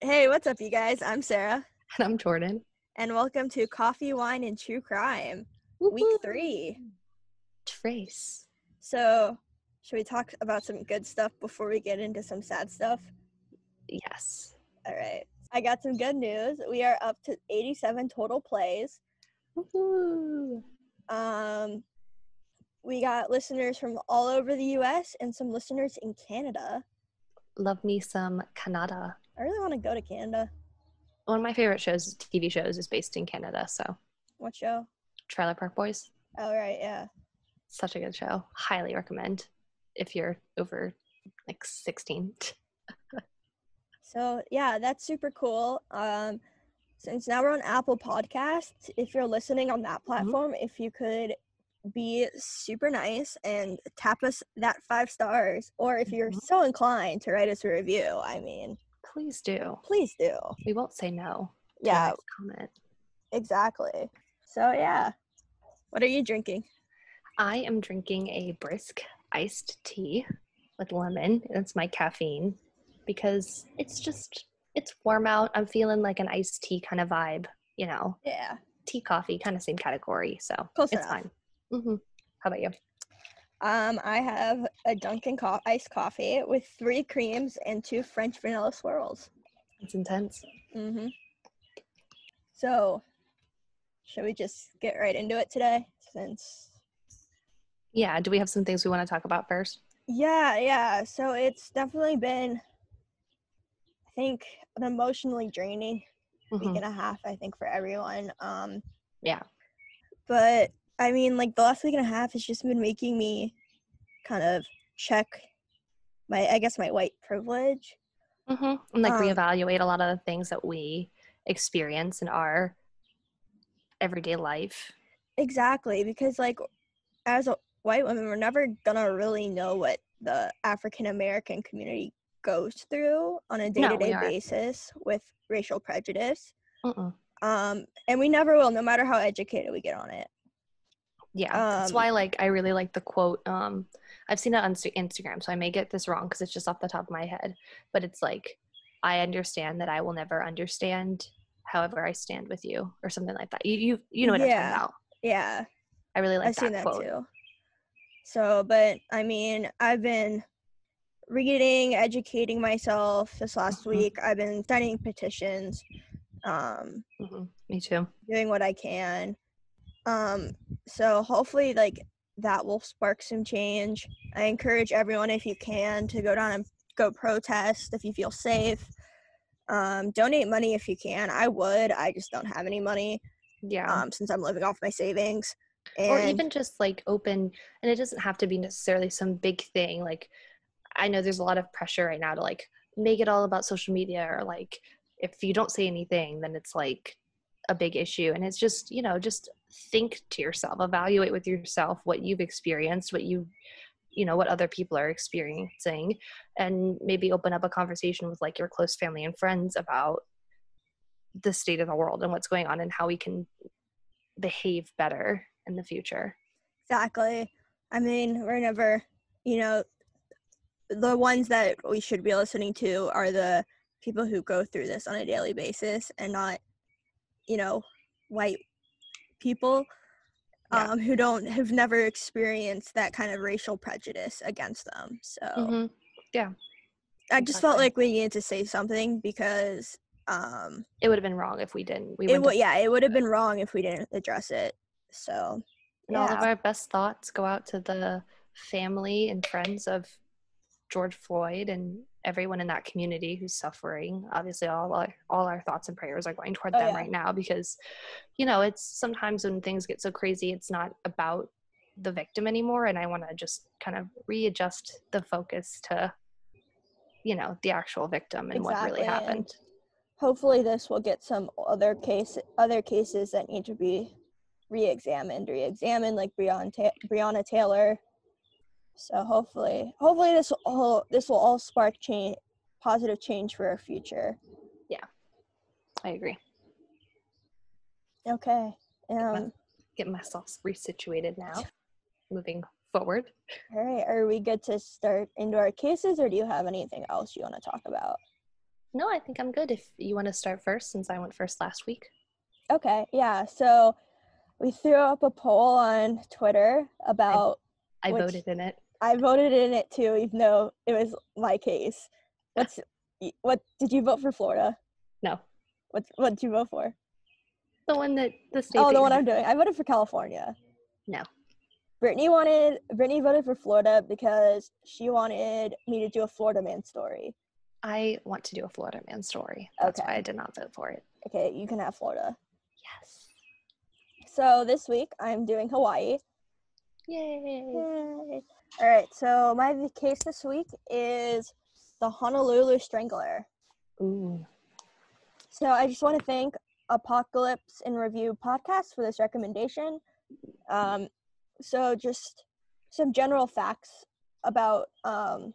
Hey, what's up, you guys? I'm Sara, And I'm Jordan. and welcome to Coffee, Wine, and True Crime, week three. Trace. So, should we talk about some good stuff before we get into some sad stuff? Yes. All right. I got some good news. We are up to 87 total plays. Woohoo. Um, we got listeners from all over the US and some listeners in Canada. Love me some Canada. I really want to go to Canada. One of my favorite shows, TV shows, is based in Canada. So, What show? Trailer Park Boys. Oh, right, yeah. Such a good show. Highly recommend if you're over like 16. So yeah, that's super cool. Um, since now we're on Apple Podcasts, if you're listening on that platform, if you could be super nice and tap us that five stars, or if you're Mhm. so inclined to write us a review, I mean, Please do. please do. We won't say no. Yeah, Comment. exactly. So yeah, what are you drinking? I am drinking a brisk iced tea with lemon. That's my caffeine because it's just it's warm out. I'm feeling like an iced tea kind of vibe, you know. Yeah, Tea coffee kind of same category, so Close it's enough. fine. hmm How about you? Um, I have a Dunkin' co- iced coffee with three creams and two French vanilla swirls. It's intense. Mm-hmm. So, should we just get right into it today? Since Yeah, do we have some things we want to talk about first? yeah, yeah. So it's definitely been, I think, an emotionally draining week Mhm. and a half. I think for everyone. Um, Yeah. but I mean, like the last week and a half has just been making me kind of check my, I guess, my white privilege. hmm And like Um, reevaluate a lot of the things that we experience in our everyday life. Exactly, because like as a white woman, we're never gonna really know what the African American community goes through on a day to day basis with racial prejudice. Mm-mm. Um, and we never will, no matter how educated we get on it. Yeah, that's Um, why like I really like the quote. Um, I've seen it on Instagram, so I may get this wrong because it's just off the top of my head. But it's like, I understand that I will never understand. However, I stand with you, or something like that. You you you know what I'm talking about. Yeah, I really like that. I've seen that quote. too. So, but I mean, I've been reading, educating myself this last Mhm. week. I've been signing petitions. Um, hmm Me too. doing what I can. Um, so hopefully, like that will spark some change. I encourage everyone, if you can, to go down and go protest if you feel safe. Um, donate money if you can. I would. I just don't have any money Yeah. um, since I'm living off my savings. And or even just like open and it doesn't have to be necessarily some big thing like i know there's a lot of pressure right now to like make it all about social media or like if you don't say anything then it's like a big issue and it's just you know just think to yourself evaluate with yourself what you've experienced what you you know what other people are experiencing and maybe open up a conversation with like your close family and friends about the state of the world and what's going on and how we can behave better in the future exactly. I mean, we're never, you know, the ones that we should be listening to are the people who go through this on a daily basis and not, you know, white people Yeah. um, who don't have never experienced that kind of racial prejudice against them. So Mhm. I just felt like we needed to say something because um, It would have been wrong if we didn't. We it would, yeah, it would have been wrong if we didn't address it. So and all of our best thoughts go out to the family and friends of George Floyd and everyone in that community who's suffering. Obviously, all our all our thoughts and prayers are going toward Oh, them yeah. right now because, you know, it's sometimes when things get so crazy, it's not about the victim anymore, and I want to just kind of readjust the focus to, you know, the actual victim and what really Exactly, and- happened. hopefully this will get some other case other cases that need to be re-examined re-examined like Breonna, Ta- Breonna Taylor so hopefully hopefully this will all this will all spark change positive change for our future Yeah, I agree. okay um Get myself resituated now. Moving forward. all right are we good to start into our cases or do you have anything else you want to talk about No, I think I'm good. If you want to start first, since I went first last week. Okay, yeah. So we threw up a poll on Twitter about. I which- voted in it. I voted in it too, even though it was my case. What's what? Did you vote for Florida? No, What What did you vote for? the one that the state. Oh, the one. I'm doing. I voted for California. No. Brittany wanted. Brittany voted for Florida because she wanted me to do a Florida man story. I want to do a Florida man story. That's why I did not vote for it. Okay, you can have Florida. Yes. So this week I'm doing Hawaii. Yay. Yay. All right. So my case this week is the Honolulu Strangler. Ooh. So I just want to thank Apocalypse in Review podcast for this recommendation. Um, so just some general facts about um,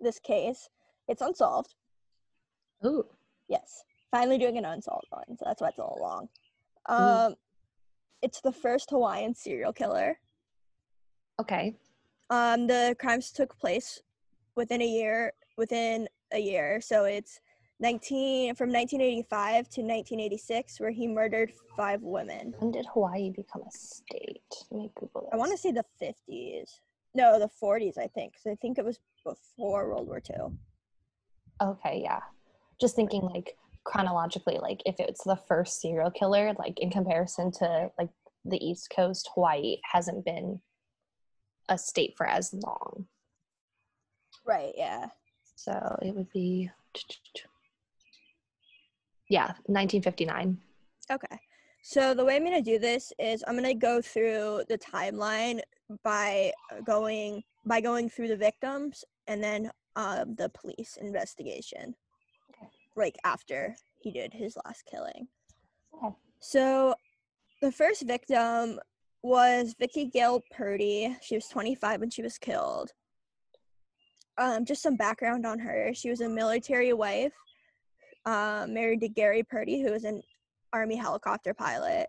this case. It's unsolved. Ooh. Yes, finally doing an unsolved one. So that's why it's all long. Um, it's the first Hawaiian serial killer. Okay. Um, the crimes took place within a year. Within a year, so it's 19 from 1985 to 1986, where he murdered five women. When did Hawaii become a state? Let me Google this. I want to say the 50s. No, the 40s, I think. Because I think it was before World War II. Okay, yeah. Just thinking like chronologically, like if it's the first serial killer, like in comparison to like the East Coast, Hawaii hasn't been a state for as long. Right. Yeah. So it would be yeah, 1959. Okay. So the way I'm going to do this is I'm going to go through the timeline by going by going through the victims and then um, the police investigation. Okay. Like after he did his last killing. Okay. So the first victim was Vicky Gail Purdy. She was 25 when she was killed. Um, just some background on her. She was a military wife, uh, married to Gary Purdy, who was an Army helicopter pilot.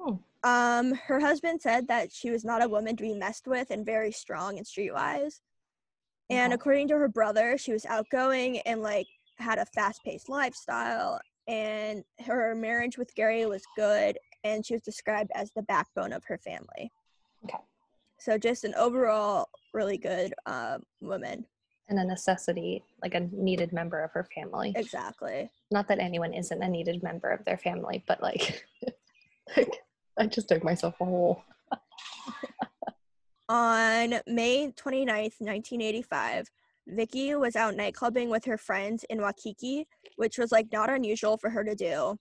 Hmm. Um, her husband said that she was not a woman to be messed with and very strong and streetwise. And according to her brother, she was outgoing and like had a fast-paced lifestyle. And her marriage with Gary was good, and she was described as the backbone of her family. Okay. So just an overall really good uh, woman. And a necessity, like a needed member of her family. Exactly. Not that anyone isn't a needed member of their family, but like, like I just dug myself a hole. On May 29th, 1985, Vicky was out nightclubbing with her friends in Waikiki, which was like not unusual for her to do.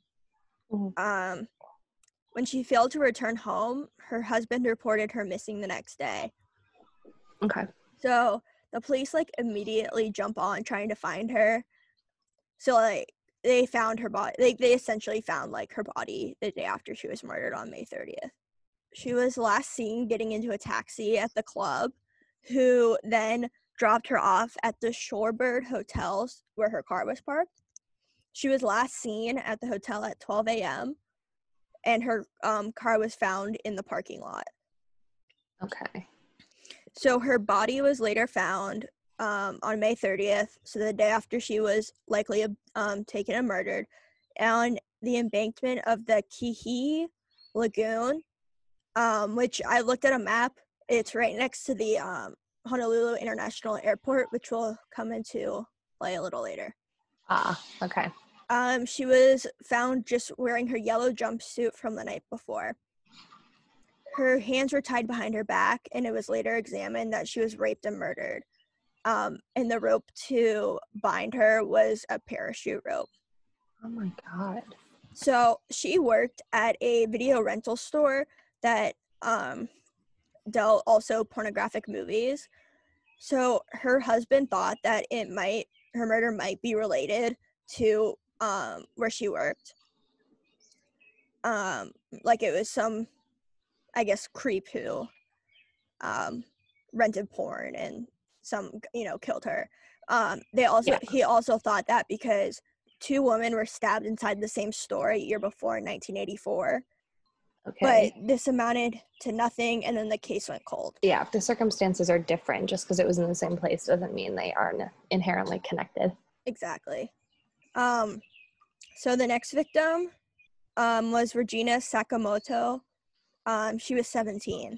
Mhm. Um, when she failed to return home, her husband reported her missing the next day. Okay. So the police like immediately jump on trying to find her. So like they found her body. Like they essentially found like her body the day after she was murdered on May 30th. She was last seen getting into a taxi at the club, who then dropped her off at the Shorebird Hotels where her car was parked. She was last seen at the hotel at 12 a.m. and her um, car was found in the parking lot. Okay. So her body was later found um, on May 30th, so the day after she was likely um, taken and murdered, on the embankment of the Keehi Lagoon, um, which I looked at a map. It's right next to the um, Honolulu International Airport, which will come into play a little later. Ah, okay. Um, she was found just wearing her yellow jumpsuit from the night before. Her hands were tied behind her back, and it was later examined that she was raped and murdered. Um, and the rope to bind her was a parachute rope. Oh my god. So she worked at a video rental store that um, dealt also pornographic movies. So her husband thought that it might her murder might be related to um, where she worked. Um, like it was some, I guess, creep who um, rented porn and some you know killed her. Um, they also Yeah. he also thought that because two women were stabbed inside the same store a year before in 1984 Okay. but this amounted to nothing and then the case went cold yeah, if the circumstances are different, just because it was in the same place doesn't mean they are inherently connected. Exactly. Um, so the next victim um, was Regina Sakamoto. Um, she was 17.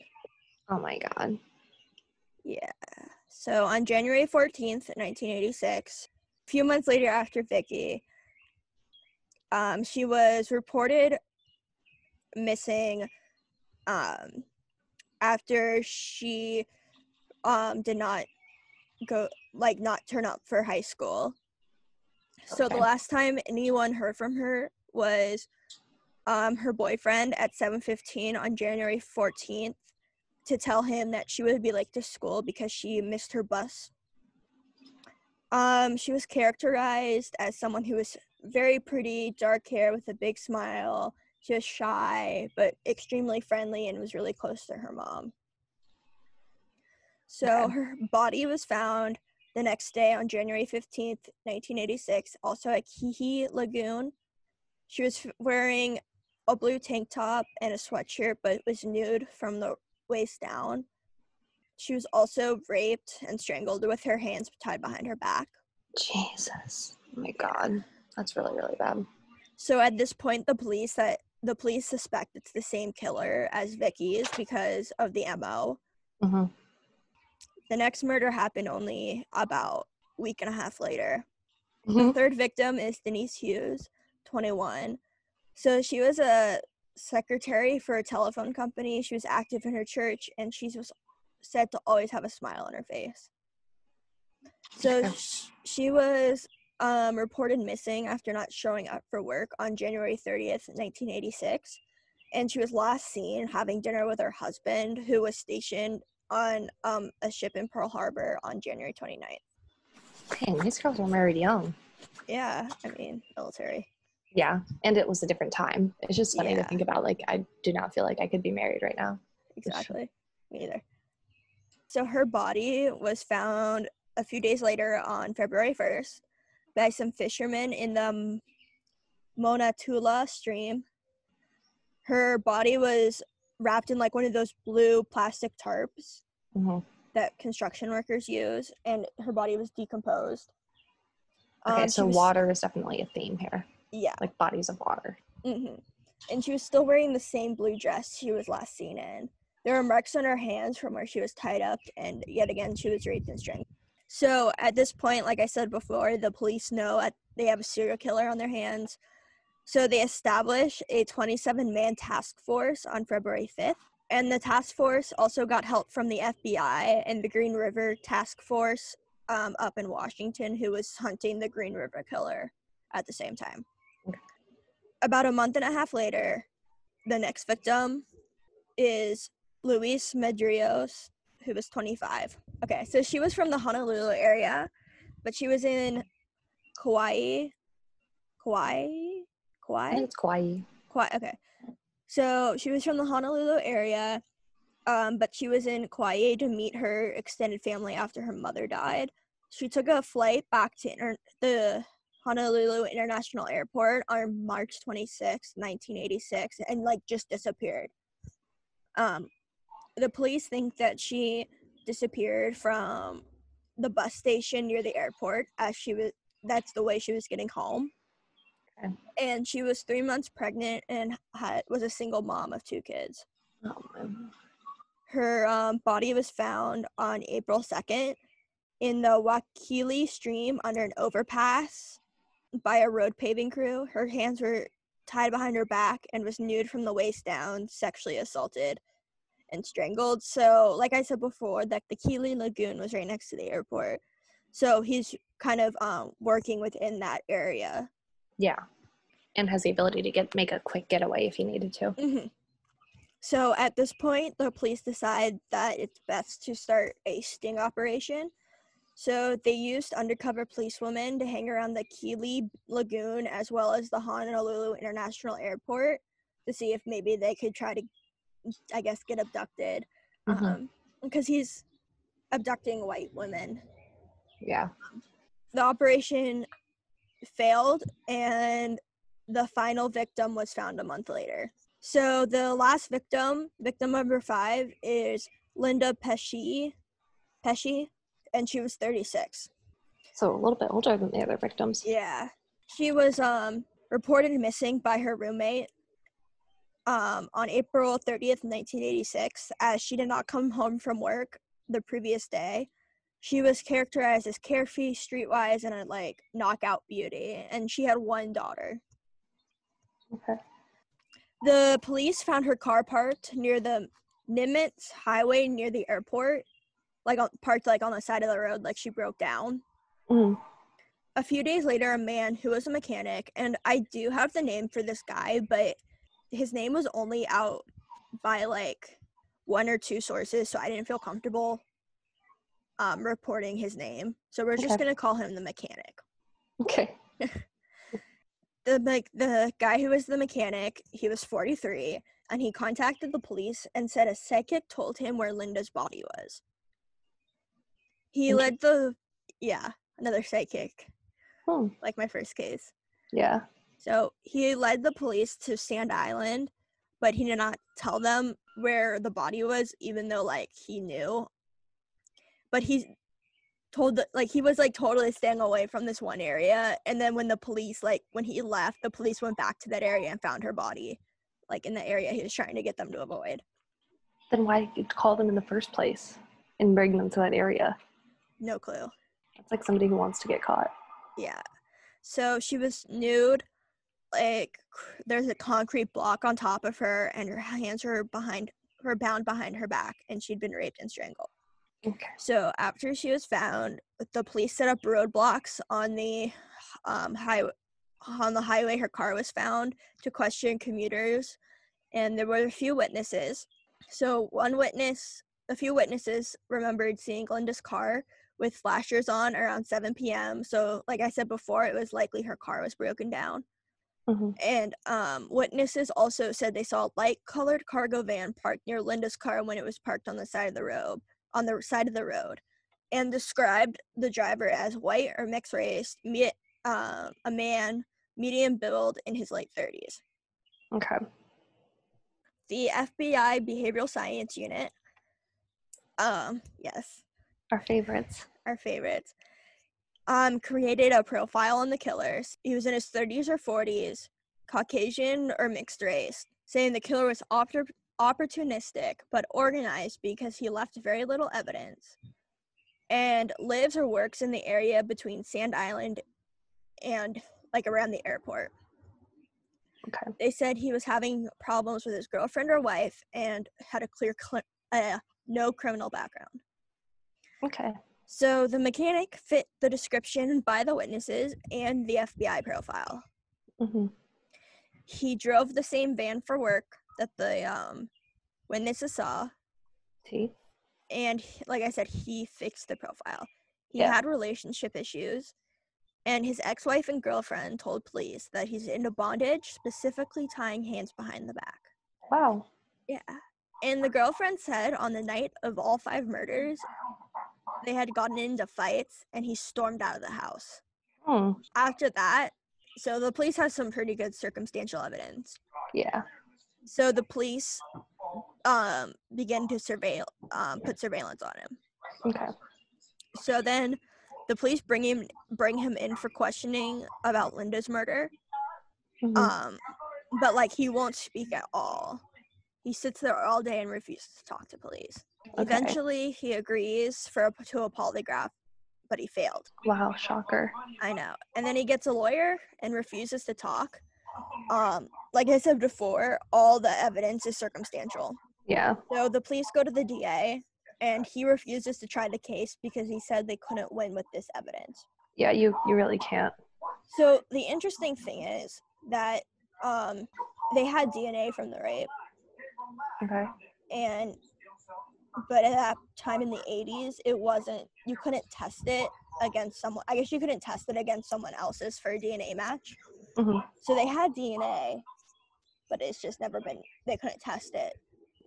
Oh my god. Yeah. So on January 14th, 1986, a few months later after Vicky, um, she was reported missing um, after she um, did not go, like, not turn up for high school. So the last time anyone heard from her was um, her boyfriend at 7:15 on January 14th to tell him that she would be late to school because she missed her bus. Um, she was characterized as someone who was very pretty, dark hair with a big smile. She was shy but extremely friendly and was really close to her mom. So Okay. her body was found the next day on January 15th, 1986, also at Keehi Lagoon. She was wearing a blue tank top and a sweatshirt, but was nude from the waist down. She was also raped and strangled with her hands tied behind her back. Jesus. Oh my god. That's really, really bad. So at this point, the police that the police suspect it's the same killer as Vicky's because of the MO. hmm The next murder happened only about a week and a half later. hmm Third victim is Denise Hughes, 21. So she was a secretary for a telephone company. She was active in her church, and she was said to always have a smile on her face. So Okay. she was um, reported missing after not showing up for work on January 30th, 1986. And she was last seen having dinner with her husband, who was stationed on um, a ship in Pearl Harbor on January 29th. Dang, these girls were married young. Yeah, I mean, military. Yeah. And it was a different time. It's just funny to think about. Like, I do not feel like I could be married right now. Exactly. Me either. So her body was found a few days later on February 1st by some fishermen in the Moanalua stream. Her body was wrapped in like one of those blue plastic tarps hmm that construction workers use, and her body was decomposed. Okay, Um, so was- water is definitely a theme here. Yeah. Like bodies of water. hmm And she was still wearing the same blue dress she was last seen in. There were marks on her hands from where she was tied up, and yet again, she was raped and strangled. So at this point, like I said before, the police know at, they have a serial killer on their hands. So they establish a 27 man task force on February 5th. And the task force also got help from the FBI and the Green River Task Force um, up in Washington, who was hunting the Green River killer at the same time about a month and a half later, the next victim is Louise Medeiros, who was 25. Okay, so she was from the Honolulu area, but she was in Kauai. Kauai? I Kauai? think it's Kauai. Kauai, okay. So she was from the Honolulu area, um, but she was in Kauai to meet her extended family after her mother died. She took a flight back to inter- the Honolulu International Airport on March 26, 1986, and like just disappeared. Um, the police think that she disappeared from the bus station near the airport as she was that's the way she was getting home Okay. and she was three months pregnant and had was a single mom of two kids. Oh, her um, body was found on april 2nd in the Waikele stream under an overpass by a road paving crew. Her hands were tied behind her back and was nude from the waist down sexually assaulted and strangled. So like i said before that the Keehi lagoon was right next to the airport. So he's kind of um, working within that area Yeah. And has the ability to get make a quick getaway if he needed to. hmm So at this point, the police decide that it's best to start a sting operation. So they used undercover policewomen to hang around the Keehi Lagoon as well as the Honolulu International Airport to see if maybe they could try to, I guess, get abducted. Mhm. Um, because he's abducting white women. Yeah. The operation failed and the final victim was found a month later. So the last victim, victim number five, is Linda Pesce, Pesce, and she was 36. So a little bit older than the other victims. Yeah. She was um reported missing by her roommate um on April 30th, 1986 as she did not come home from work the previous day. She was characterized as carefree, streetwise, and a like knockout beauty, and she had one daughter. Okay. The police found her car parked near the Nimitz Highway near the airport, like on, parked like on the side of the road, like she broke down. Mhm. A few days later, a man who was a mechanic, and I do have the name for this guy, but his name was only out by like one or two sources, so I didn't feel comfortable um, reporting his name. So we're just gonna call him the mechanic. Okay. the like the guy who was the mechanic he was 43 and he contacted the police and said a psychic told him where linda's body was he led the yeah another psychic Hmm. like my first case Yeah. so he led the police to sand island but he did not tell them where the body was even though like he knew but he told the, like he was like totally staying away from this one area and then when the police like when he left the police went back to that area and found her body like in the area he was trying to get them to avoid Then why did you call them in the first place and bring them to that area? no clue It's like somebody who wants to get caught. yeah so she was nude like cr- there's a concrete block on top of her and her hands were behind her bound behind her back and she'd been raped and strangled. So after she was found, the police set up roadblocks on the um, highway on the highway her car was found to question commuters, and there were a few witnesses. So one witness, a few witnesses remembered seeing Linda's car with flashers on around 7 p.m. So like I said before, it was likely her car was broken down. hmm And um, witnesses also said they saw a light colored cargo van parked near Linda's car when it was parked on the side of the road, on the side of the road, and described the driver as white or mixed race, me- uh, a man, medium build, in his late 30s. Okay. The FBI Behavioral Science Unit, um, yes, Our favorites. our favorites, um, created a profile on the killers. He was in his 30s or 40s, Caucasian or mixed race, saying the killer was oppor- opportunistic but organized because he left very little evidence and lives or works in the area between Sand Island and like around the airport. Okay. They said he was having problems with his girlfriend or wife and had a clear, cl- uh, no criminal background. Okay. So the mechanic fit the description by the witnesses and the FBI profile. Mm-hmm. He drove the same van for work that the um, witnesses saw, See? and he- like I said, he fixed the profile. He Yeah. had relationship issues, and his ex-wife and girlfriend told police that he's into bondage, specifically tying hands behind the back. Wow. Yeah. And the girlfriend said on the night of all five murders, they had gotten into fights, and he stormed out of the house. Hmm. after that, so the police have some pretty good circumstantial evidence. Yeah. So the police um began to surveil um put surveillance on him. Okay. So then the police bring him bring him in for questioning about Linda's murder. Mhm. Um but like he won't speak at all. He sits there all day and refuses to talk to police. Okay. Eventually he agrees for a, to a polygraph, but he failed. wow. Shocker. I know. And then he gets a lawyer and refuses to talk. Um, like I said before, all the evidence is circumstantial. Yeah. So the police go to the DA and he refuses to try the case because he said they couldn't win with this evidence. Yeah. You you really can't. So the interesting thing is that um, they had DNA from the rape Okay. and but at that time in the 80s it wasn't you couldn't test it against someone i guess you couldn't test it against someone else's for a dna match mm-hmm. So they had DNA, but it's just never been, they couldn't test it.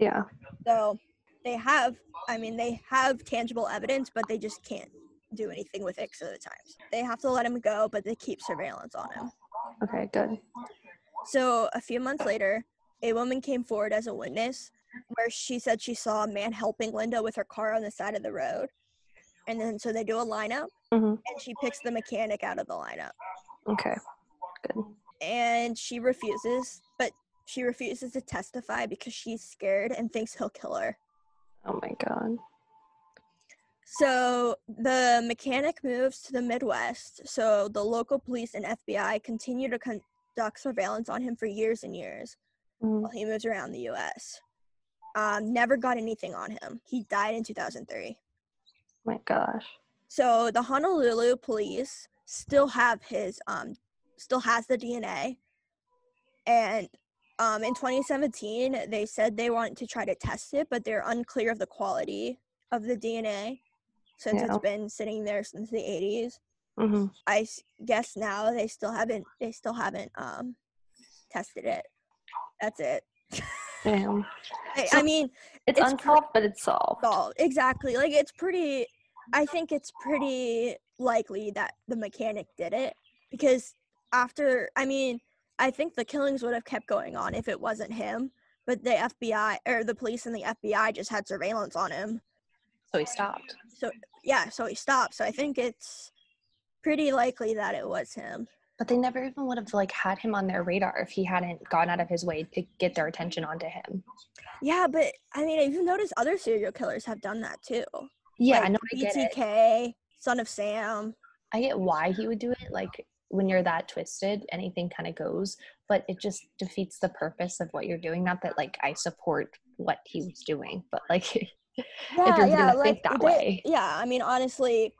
Yeah. So they have, I mean, they have tangible evidence, but they just can't do anything with it at the times. They have to let him go, but they keep surveillance on him. Okay. Good. So a few months later, a woman came forward as a witness where she said she saw a man helping Linda with her car on the side of the road. And then so they do a lineup Mhm. and she picks the mechanic out of the lineup. Okay. Good. And she refuses, she refuses to testify because she's scared and thinks he'll kill her. Oh my god. So the mechanic moves to the Midwest. So the local police and FBI continue to conduct surveillance on him for years and years Mhm. while he moves around the US. Um, never got anything on him. He died in 2003. My gosh. So the Honolulu police still have his um still has the DNA. And um in 2017 they said they want to try to test it, but they're unclear of the quality of the DNA since Yeah. it's been sitting there since the 80s. hmm I s- guess now they still haven't they still haven't um tested it. That's it. Damn. I, So- I mean, It's, It's unsolved, but it's solved. solved. Exactly. Like it's pretty I think it's pretty likely that the mechanic did it because after I mean, I think the killings would have kept going on if it wasn't him, but the FBI or the police and the FBI just had surveillance on him. So he stopped. So yeah, so he stopped. So I think it's pretty likely that it was him. But they never even would have like had him on their radar if he hadn't gone out of his way to get their attention onto him. Yeah, but I mean, if you notice other serial killers have done that too. Yeah, I Like know I get. BTK, Son of Sam. I get why he would do it. Like when you're that twisted, anything kind of goes, but it just defeats the purpose of what you're doing. Not that like I support what he was doing, but like yeah, you're yeah, gonna think that they- way. Yeah, I mean, honestly,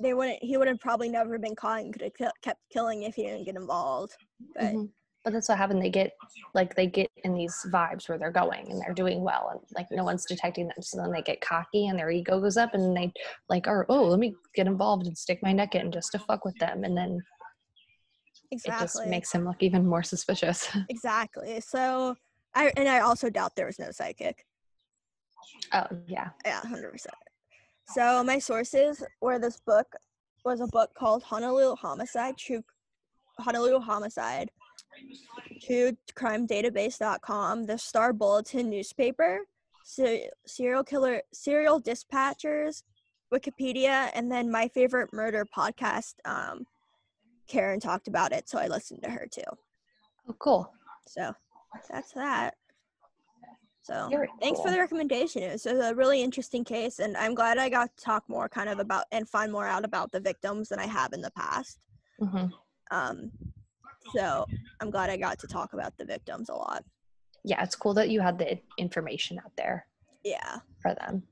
they wouldn't. He would have probably never been caught and could have kept killing if he didn't get involved. But Mhm. But that's what happened. They get like they get in these vibes where they're going and they're doing well and like no one's detecting them. So then they get cocky and their ego goes up and they like are oh let me get involved and stick my neck in just to fuck with them and then it just makes him look even more suspicious. exactly. So I and I also doubt there was no psychic. oh yeah. Yeah, hundred percent. So my sources were this book was a book called Honolulu Homicide, True Honolulu Homicide, truecrimedatabase.com, the Star Bulletin newspaper, se- serial killer, serial dispatchers, Wikipedia, and then my favorite murder podcast. Um, Karen talked about it, so I listened to her too. Oh cool. So that's that. So Very thanks for the recommendation. It was a really interesting case, and I'm glad I got to talk more kind of about and find more out about the victims than I have in the past. hmm Um, so I'm glad I got to talk about the victims a lot. Yeah, it's cool that you had the information out there. Yeah. for them.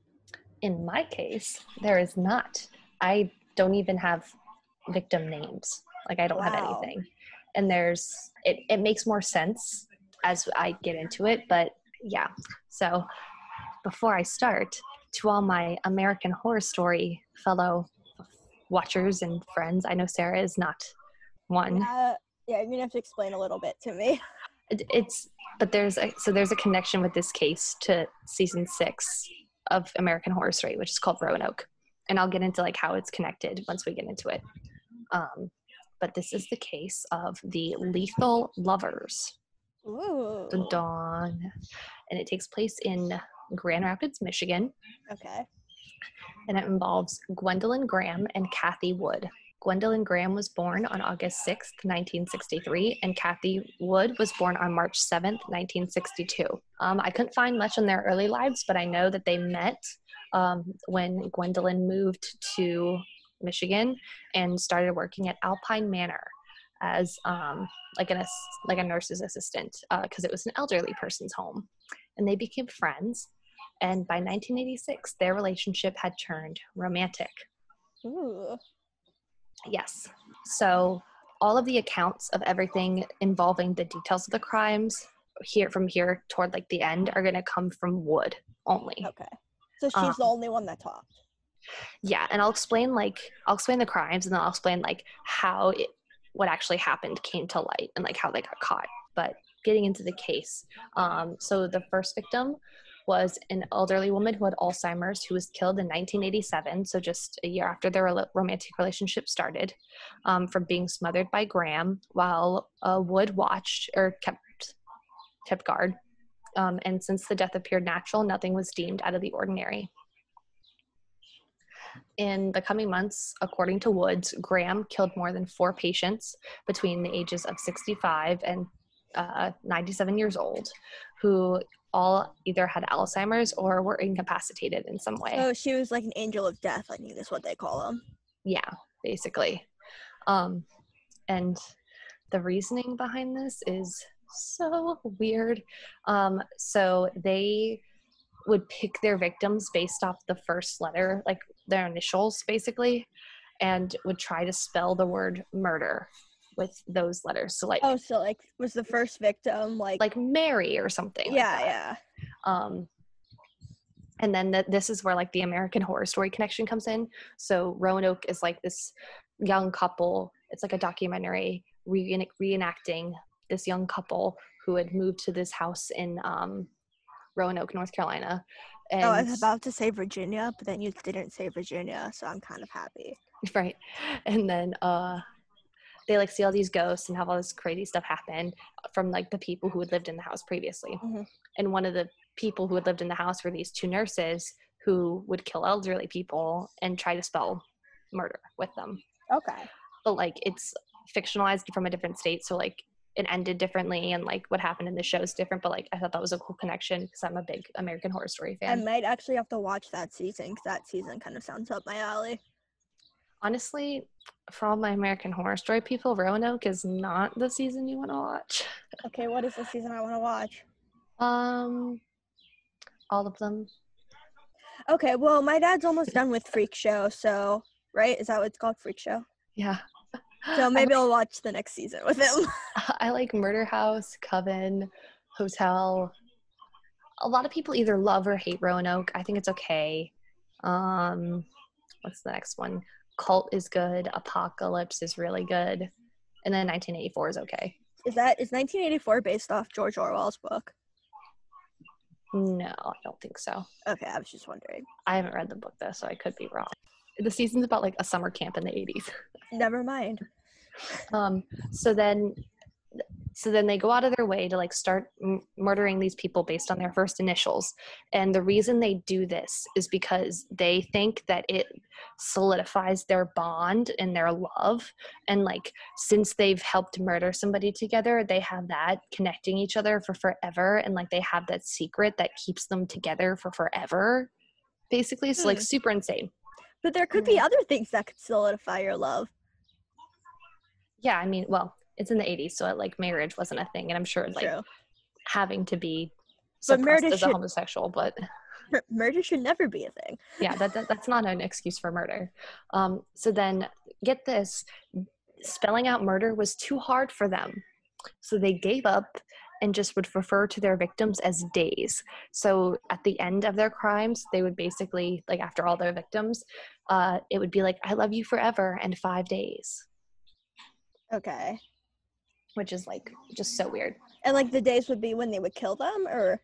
In my case, there is not. I don't even have victim names. Like I don't have anything. And there's it it makes more sense as I get into it, but yeah. So before I start, to all my American horror story fellow watchers and friends, I know Sara is not one. Uh, yeah, you're gonna have to explain a little bit to me. It's but there's a so there's a connection with this case to season six of American Horror Story, which is called Roanoke, and I'll get into like how it's connected once we get into it. Um, but this is the case of the Lethal Lovers, Ooh. Dun dun. and it takes place in Grand Rapids, Michigan, Okay. and it involves Gwendolyn Graham and Cathy Wood. Gwendolyn Graham was born on August 6th, 1963, and Cathy Wood was born on March 7th, 1962. Um, I couldn't find much on their early lives, but I know that they met um, when Gwendolyn moved to Michigan and started working at Alpine Manor as um, like an like a nurse's assistant because it was an elderly person's home, and they became friends. And by 1986, their relationship had turned romantic. Ooh. Yes. So all of the accounts of everything involving the details of the crimes here from here toward like the end are going to come from Wood only. Okay. So she's the Um, only one that talked. Yeah, and I'll explain like I'll explain the crimes and then I'll explain like how it what actually happened came to light and like how they got caught. But getting into the case, um, so the first victim was an elderly woman who had Alzheimer's who was killed in 1987, so just a year after their romantic relationship started, um, from being smothered by Graham while uh, Wood watched or kept kept guard. Um, and since the death appeared natural, nothing was deemed out of the ordinary. in the coming months, according to Woods, Graham killed more than four patients between the ages of 65 and uh, 97 years old who all either had Alzheimer's or were incapacitated in some way. Oh, she was like an angel of death. I think that's what they call them. Yeah, basically. Um, and the reasoning behind this is so weird. Um, so they would pick their victims based off the first letter, like their initials, basically, and would try to spell the word murder with those letters. So like Oh, so like was the first victim like like Mary or something. yeah, that. yeah. Um, and then the, this is where like the American Horror Story connection comes in. So Roanoke is like this young couple. It's like a documentary re- reenacting this young couple who had moved to this house in um, Roanoke, North Carolina. And oh, I was about to say Virginia, but then you didn't say Virginia, so I'm kind of happy. right, and then uh, they like see all these ghosts and have all this crazy stuff happen from like the people who had lived in the house previously. Mhm. And one of the people who had lived in the house were these two nurses who would kill elderly people and try to spell murder with them. Okay. But like it's fictionalized from a different state, so like it ended differently and like what happened in the show is different. But like I thought that was a cool connection because I'm a big American Horror Story fan I might actually have to watch that season because that season kind of sounds up my alley. Honestly, for all my American Horror Story people, Roanoke is not the season you want to watch. Okay, what is the season I want to watch? Um, all of them. Okay, well, my dad's almost done with Freak Show, so right? Is that what it's called, Freak Show? Yeah. So maybe I'll watch the next season with him. I like Murder House, Coven, Hotel. A lot of people either love or hate Roanoke. I think it's okay. Um, what's the next one? Cult is good. Apocalypse is really good. And then 1984 is okay. Is that is 1984 based off George Orwell's book? No, I don't think so. Okay, I was just wondering. I haven't read the book though, so I could be wrong. The season's about like a summer camp in the 80s. Never mind. um so then so then they go out of their way to like start m- murdering these people based on their first initials. And the reason they do this is because they think that it solidifies their bond and their love. And like since they've helped murder somebody together they have that connecting each other for forever. And like they have that secret that keeps them together for forever basically. So like Hmm. super insane. But there could be other things that could solidify your love. yeah i mean well it's in the 80s so like marriage wasn't a thing and i'm sure like True. having to be But murder as a should- homosexual but Murder should never be a thing. yeah that, that that's not an excuse for murder um so then get this spelling out murder was too hard for them so they gave up and just would refer to their victims as days so at the end of their crimes they would basically like after all their victims uh it would be like i love you forever and five days Okay. Which is like just so weird And like the days would be when they would kill them, or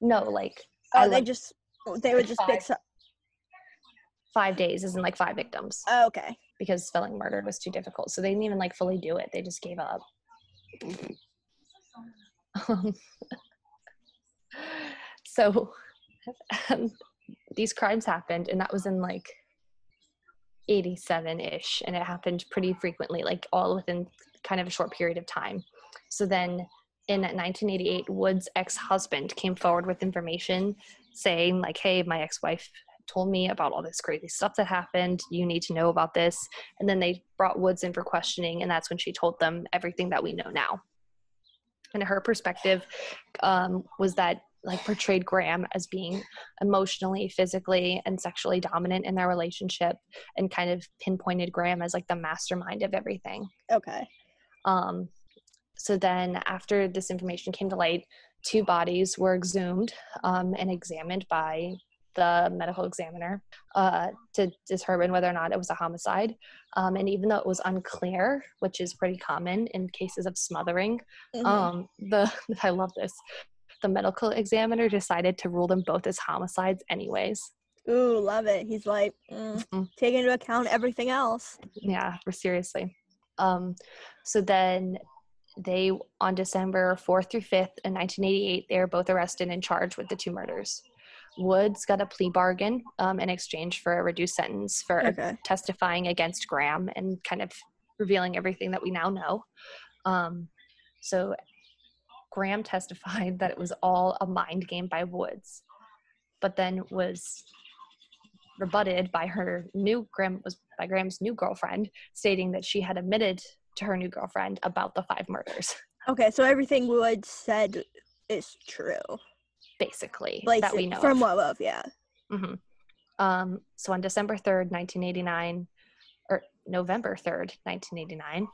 no like oh, I they just they would just pick. five. So- five days isn't like five victims oh, okay. because spelling murder was too difficult. So they didn't even like fully do it. They just gave up. Um, so um, these crimes happened, and that was in like 87 ish, and it happened pretty frequently, like all within kind of a short period of time. So then in 1988, Wood's ex husband came forward with information saying, like, hey, my ex wife told me about all this crazy stuff that happened. You need to know about this. And then they brought Woods in for questioning, and that's when she told them everything that we know now. And her perspective um, was that like portrayed Graham as being emotionally, physically, and sexually dominant in their relationship, and kind of pinpointed Graham as like the mastermind of everything. Okay. Um, so then, after this information came to light, two bodies were exhumed um, and examined by the medical examiner uh, to determine whether or not it was a homicide. Um, and even though it was unclear, which is pretty common in cases of smothering, Mhm. um, the I love this. The medical examiner decided to rule them both as homicides, anyways. Ooh, love it. He's like, mm, Mhm. take into account everything else. yeah seriously um so then they on december 4th through 5th in 1988 they were both arrested and charged with the two murders Woods got a plea bargain um, in exchange for a reduced sentence for Okay. testifying against Graham and kind of revealing everything that we now know. Um, so Graham testified that it was all a mind game by Woods, but then was rebutted by her new Graham was by Graham's new girlfriend, stating that she had admitted to her new girlfriend about the five murders, Okay, so everything Wood said is true. basically Like that we know from of. what of, yeah. hmm Um, so on December 3rd, 1989, or November 3rd, 1989,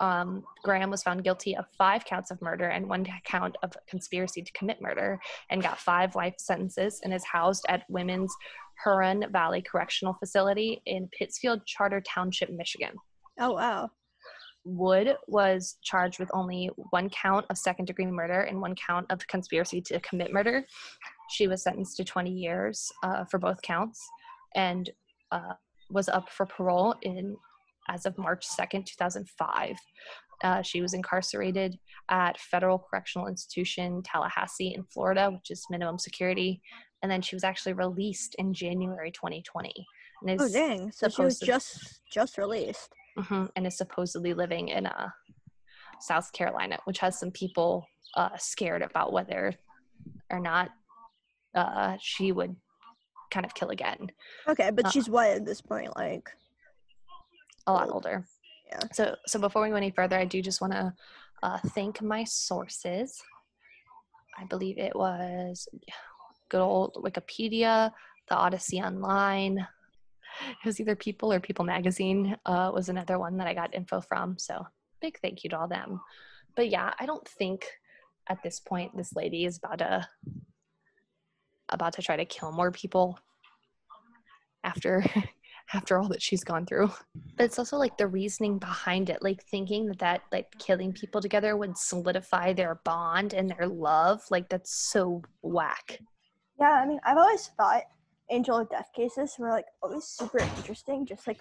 um, Graham was found guilty of five counts of murder and one count of conspiracy to commit murder and got five life sentences and is housed at Women's Huron Valley Correctional Facility in Pittsfield Charter Township, Michigan. Oh wow. Wood was charged with only one count of second degree murder and one count of conspiracy to commit murder. She was sentenced to 20 years uh, for both counts and uh, was up for parole in as of March 2nd, 2005. Uh, she was incarcerated at Federal Correctional Institution Tallahassee in Florida, which is minimum security, and then she was actually released in January 2020. And Oh dang. So she was just just released. hmm and is supposedly living in uh, South Carolina, which has some people uh, scared about whether or not uh, she would kind of kill again. Okay, but Uh, she's what at this point? Like A lot older. Yeah. So, so before we go any further, I do just want to uh, thank my sources. I believe it was good old Wikipedia, the Odyssey Online. It was either People or People Magazine uh, was another one that I got info from. So big thank you to all them. But yeah, I don't think at this point this lady is about to about to try to kill more people after after all that she's gone through. But it's also like the reasoning behind it, like thinking that that like killing people together would solidify their bond and their love. Like that's so whack. Yeah, I mean, I've always thought angel of death cases were like always super interesting. Just like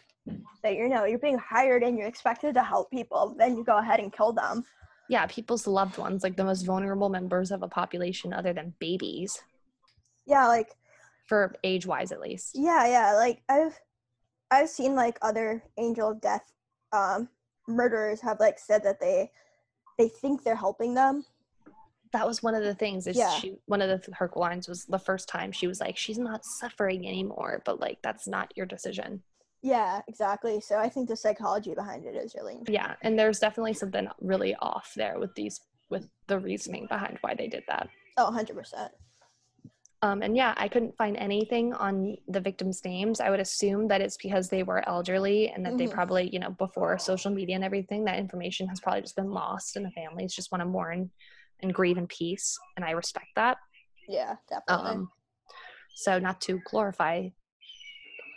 that, you know, you're being hired and you're expected to help people, then you go ahead and kill them. Yeah, people's loved ones, like the most vulnerable members of a population other than babies, Yeah, like for age wise at least. yeah, yeah. Like I've I've seen like other angel of death um murderers have like said that they they think they're helping them. That was one of the things. Is Yeah. she one of the her lines was the first time she was like, she's not suffering anymore, but like that's not your decision. Yeah, exactly. So I think the psychology behind it is really interesting. Yeah, and there's definitely something really off there with these with the reasoning behind why they did that. Oh, 100%. Um, and yeah, I couldn't find anything on the victims' names. I would assume that it's because they were elderly and that they Mhm. probably, you know, before social media and everything, that information has probably just been lost and the families just want to mourn and grieve in peace. And I respect that. Yeah, definitely. Um, so not to glorify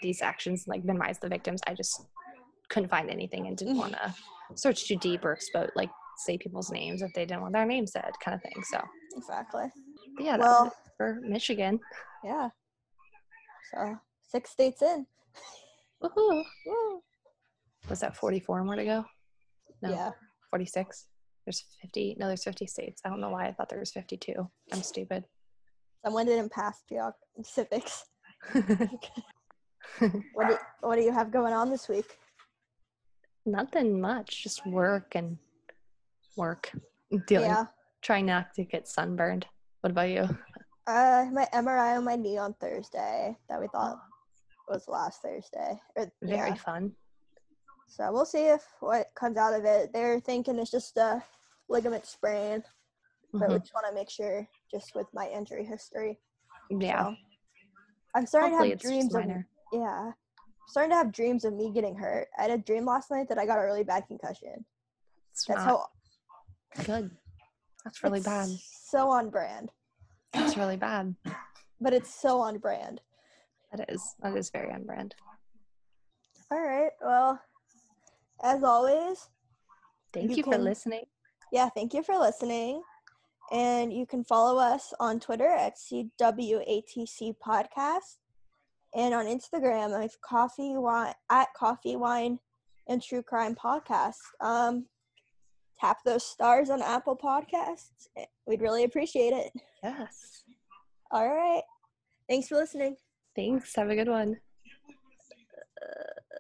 these actions, like minimize the victims, I just couldn't find anything and didn't Mhm. want to search too deep or expose, like say people's names if they didn't want their name said, kind of thing. So exactly. but yeah, Well- for Michigan. Yeah. So six states in. Woohoo! Woo. Was that 44 more to go? No, Yeah. 46. There's 50. No, there's 50 states. I don't know why I thought there was 52. I'm stupid. Someone didn't pass geog- civics. What do, what do you have going on this week? Nothing much. Just work and work. Dealing. Yeah. Trying not to get sunburned. What about you? Uh, my MRI on my knee on Thursday that we thought was last Thursday. Or, Very yeah. fun. So we'll see if what comes out of it. They're thinking it's just a ligament sprain, but we Mhm. just want to make sure just with my injury history. Yeah. So I'm starting Hopefully to have dreams of yeah. I'm starting to have dreams of me getting hurt. I had a dream last night that I got a really bad concussion. It's That's how good. That's really bad. So on brand. That's really bad. But it's so on brand. That is. That is very on brand. All right. Well, as always, Thank You you, for listening. yeah, thank you for listening. And you can follow us on Twitter at CWATC Podcast and on Instagram at Coffee Wine at Coffee Wine and True Crime Podcast. Um, tap those stars on Apple Podcasts. We'd really appreciate it. Yes. All right. Thanks for listening. Thanks. Have a good one. Uh,